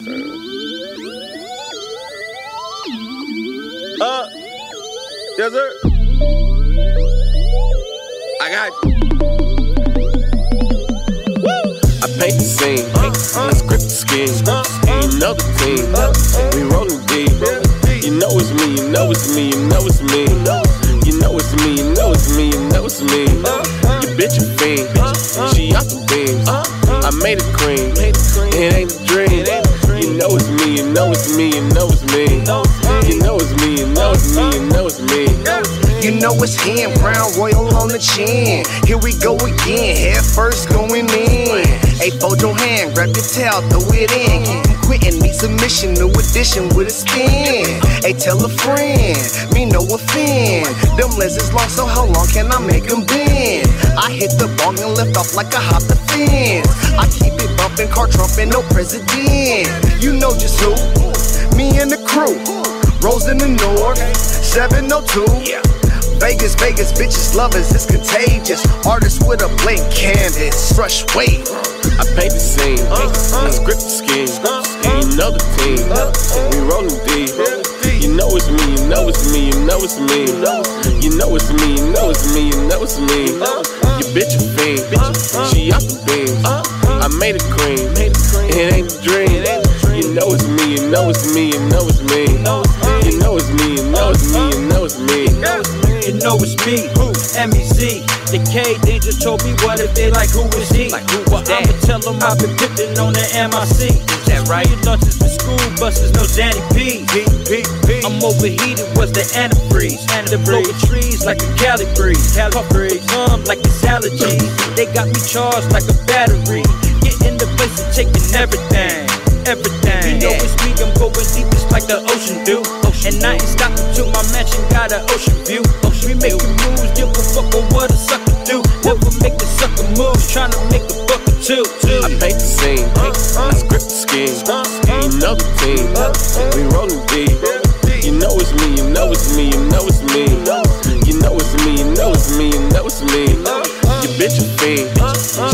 Uh, yes, sir. I got you. I paint the scene, I script the scheme. Uh, you know the team, we rollin' deep. You know it's me, you know it's me, you know it's me. You know it's me, you know it's me, you know it's me. Your bitch a fiend, she off the beams. I made it cream, it ain't a dream. You know it's me, you know it's me, you know it's me. You know it's me, you know it's me, you know it's me. You know it's him, Brown Royal on the chin. Here we go again, head first going in. Hey, fold your hand, grab your tail, throw it in. Keep quitting, need submission, new addition with a spin. Hey, tell a friend, me no offend. Them legs is long, so how long can I make them bend? I hit the ball and lift off like I hop the fence. I keep it bumping, car trumping, no president. You know just who? Me and the crew. Rose in the north, 702. Vegas, Vegas, bitches, lovers, it's contagious. Artists with a blank canvas, fresh wave. I paint the scene, uh-huh. I script the scheme. Uh-huh. You know the team, we rollin' deep. You know it's me, you know it's me, you know it's me. You know it's me, you know it's me, you know it's me. Your bitch a fiend, she off the beams. I made it cream, it ain't a dream. You know it's me, you know it's me, you know it's me. You know it's me, you know it's me, you know it's me. You know it's me, M-E-Z. The K, they just told me what if they like who is he? Like who well, I'ma tell them I've been pimping on the MIC. Is that right? You thought this was school buses, no Zanny P. P, P, P. I'm overheated, was the antifreeze. And the blowing trees like a Cali breeze. Cali breeze. Um, like it's allergies. They got me charged like a battery. Taking everything. Everything. You know it's me, I'm going deep, it's like the ocean do. And I ain't stopping till my mansion got an ocean view. We making moves, give a fuck on what a sucker do. Never make the sucker moves, tryna make a buck or two. I paint uh, uh. the scene, I script the scheme. You know the team, uh, we rollin' deep. You know it's me, you know it's me, you know it's me. You know it's me, you know it's me, you know it's me. Your bitch a fiend,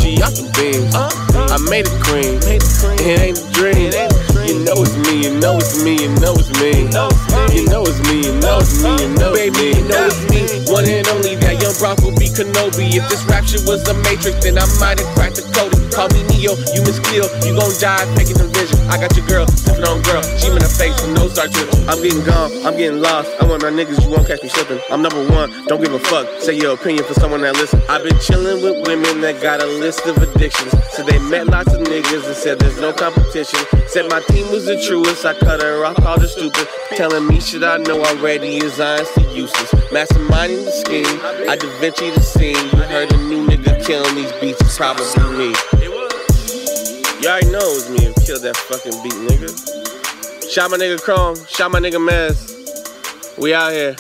she off the beams. I made it cream, it ain't a dream. You know it's me, you know it's me, you know it's me. You know it's me, you know it's me, you know it's me. Baby, you know it's me. One and only that young Kenobi. If this rap shit was a matrix, then I might have cracked the code. Call me Neo, you Miss. You gon' die taking the vision. I got your girl, sipping on girl. She in the face with no start to it. I'm getting gone, I'm getting lost. I want my niggas, you won't catch me slipping. I'm number one, don't give a fuck. Say your opinion for someone that listen. I've been chillin' with women that got a list of addictions. So they met lots of niggas and said there's no competition. Said my team was the truest. I cut her off, called her stupid. Telling me shit I know already is honestly useless. Masterminding the scheme, I Da Vinci the scene. You heard a new nigga killing these beats, it's probably me. Already know it was me who killed that fucking beat, nigga. Shot my nigga Chrome, shot my nigga Mez. We out here.